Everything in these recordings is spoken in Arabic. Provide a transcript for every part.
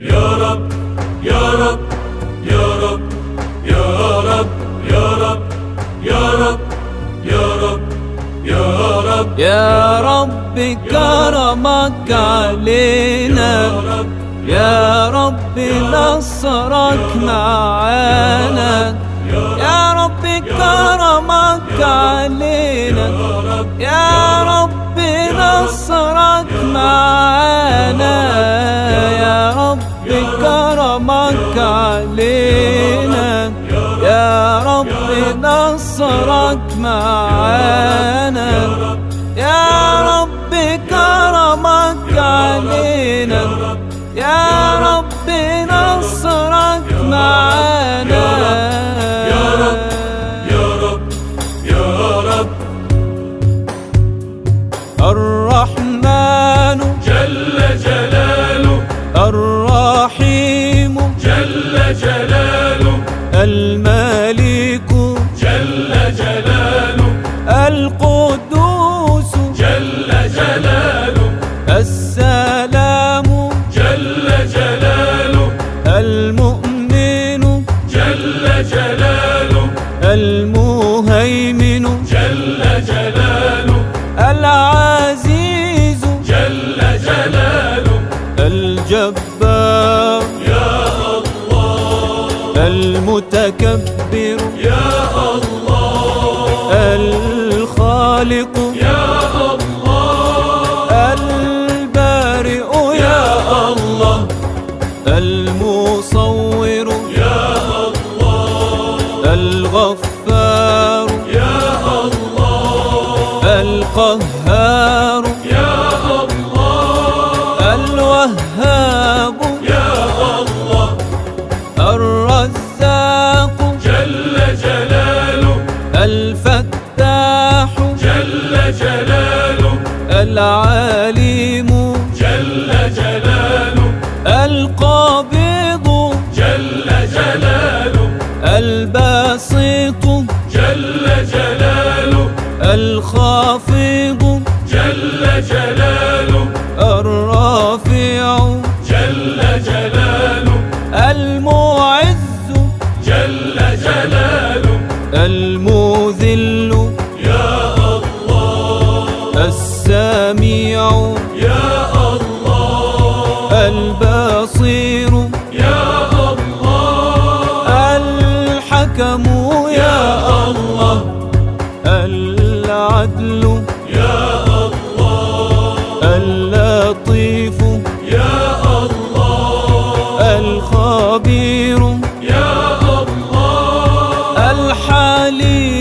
يا رب يا رب يا رب يا رب يا رب يا رب يا رب يا رب يا رب كرمك علينا يا رب نصرك معانا يا رب كرمك علينا يا رب نصرك معانا يا كرمك علينا. يا رب نصرك معانا. يا رب كرمك علينا. يا رب المتكبر يا الله. الخالق يا الله. البارئ يا الله. المصور يا الله. الغفار يا الله. القهار يا الله. الوهاب الباسط جل جلاله الخافض جل جلاله الرافع جل جلاله المعز جل جلاله المذل يا الله السميع يا Ali.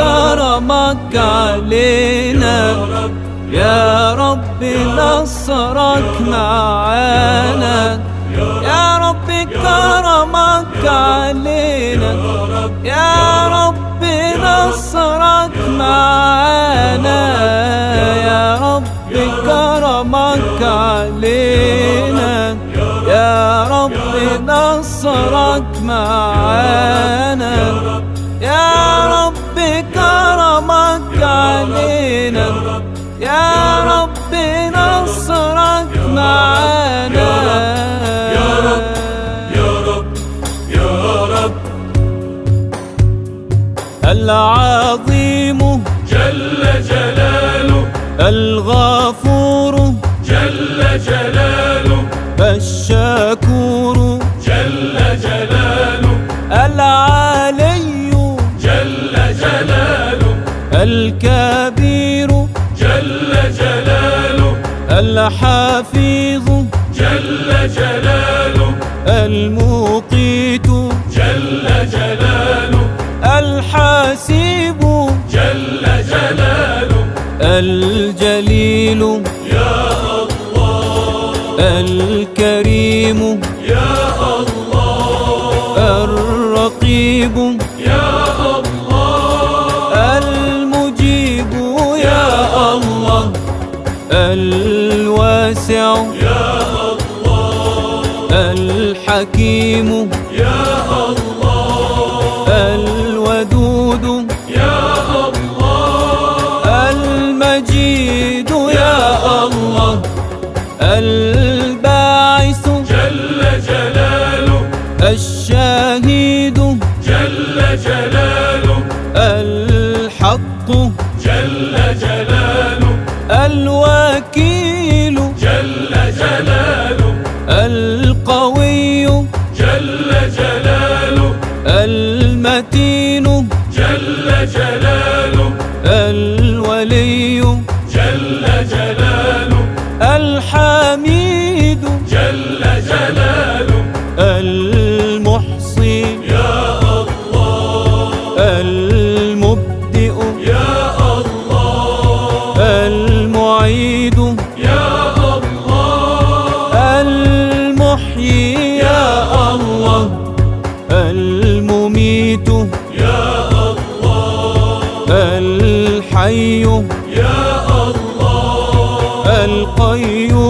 كرمك علينا يا رب نصرك معانا. يا رب كرمك علينا يا رب نصرك معانا. يا رب كرمك علينا يا رب نصرك معانا. يا علينا يا رب نصرك معانا يا رب يا رب يا رب. العظيم جل جلاله. الغفور جل جلاله. الشكور جل جلاله. الكبير جل جلاله الحفيظ جل جلاله المقيت جل جلاله الحسيب جل جلاله الجليل يا الله الكريم يا الله الرقيب الواسع. يا الله. الحكيم. يا الله. الودود. يا الله. المجيد. يا الله. الباعث. جل جلاله. الشهيد جل جلاله. الحي يا الله القيوم.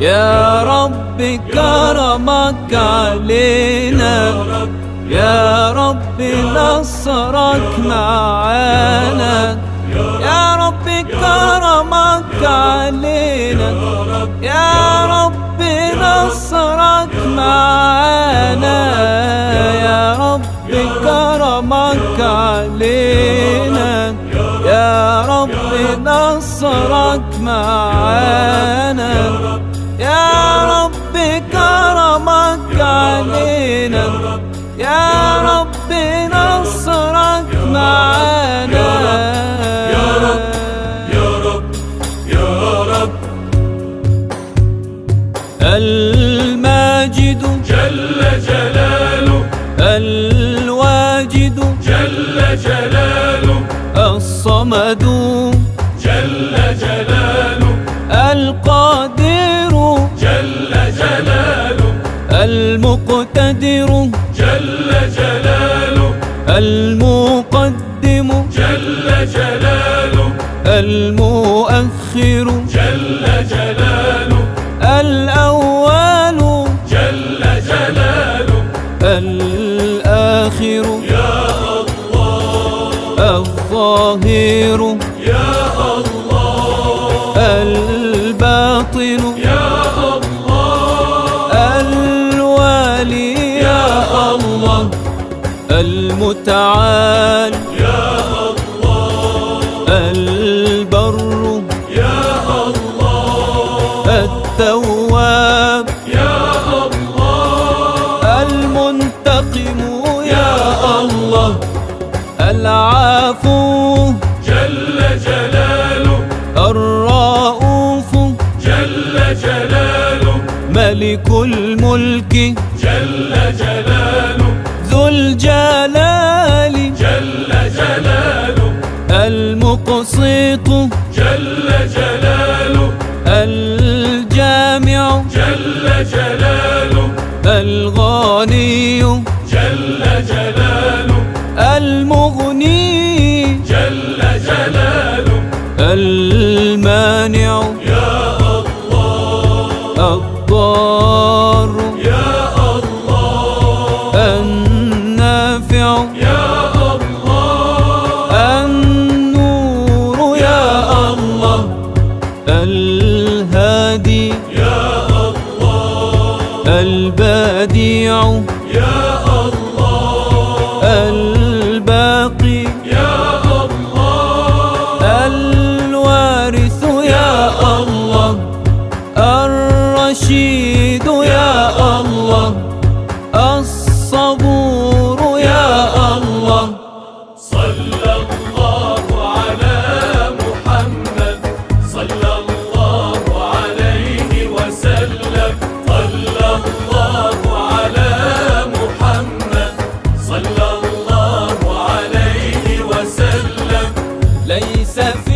يا رب كرمك علينا يا رب نصرك معانا يا رب كرمك علينا يا رب نصرك معانا يا رب كرمك علينا يا رب نصرك معانا الصمد جل جلاله. القادر جل جلاله. المقتدر جل جلاله. المقدم جل جلاله. المؤخر جل جلاله. الأول جل جلاله. الآخر يا الباطن يا الله. الوالي. يا الله. المتعال. يا الله. البر. يا الله. التواب. يا الله. المنتقم. يا الله. العفو مالك الملك جل جلاله. ذو الجلال جل جلاله. المقسط جل جلاله. الرشيد يا الله الصبور يا الله. صلى الله على محمد صلى الله عليه وسلم. صلى الله على محمد صلى الله عليه وسلم. ليس في